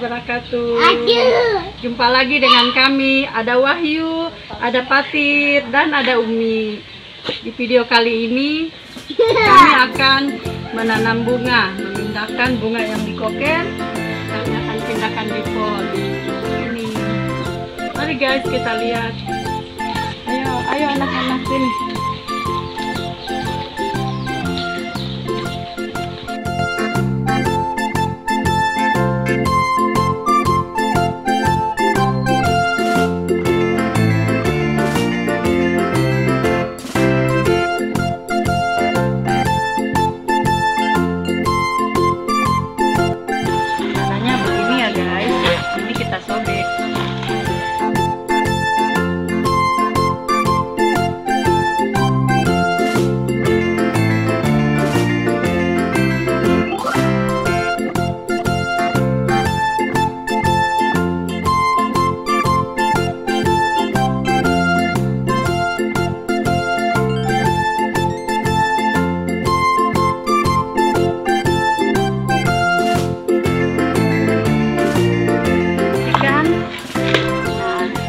wabarakatuh. Jumpa lagi dengan kami. Ada Wahyu, ada Patir, dan ada Umi. Di video kali ini kami akan menanam bunga, memindahkan bunga yang dikoker. Kami akan pindahkan di pot. Ini. Mari guys kita lihat. Ayo, ayo anak-anak sini.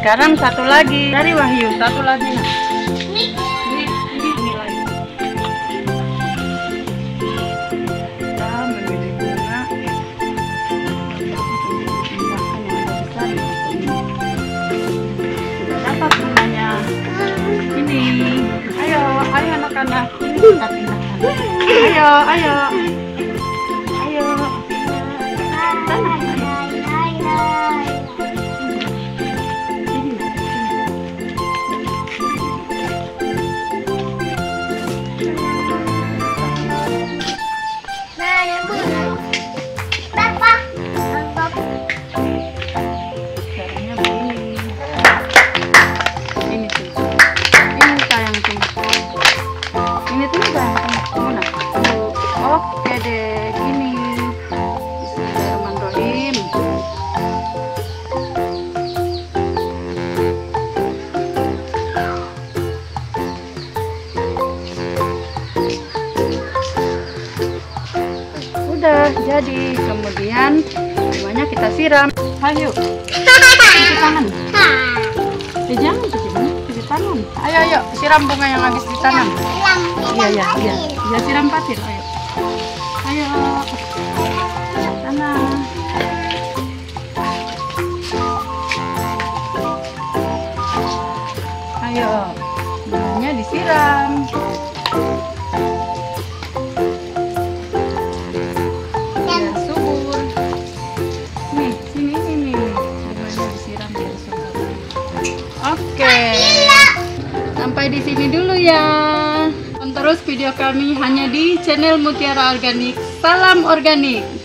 Sekarang satu lagi dari Wahyu, satu lagi. Nah. Ini, ini, ini lagi. Kita memilih bunga. Pindahkan yang agak besar. Sudah dapat bunganya. Ini, ayo, ayo anak-anak, ayo, ayo. Jadi. Kemudian semuanya kita siram. Ayo, cuci tangan. Eh, jangan cuci tangan, cuci tangan. Ayo, ayo, siram bunga yang habis ditanam. Iya, iya, iya. Ya siram patir, ayo. Ayo. Tanam. Ayo. Oke. Sampai di sini dulu ya. Terus video kami hanya di channel Mutiara Organik. Salam organik.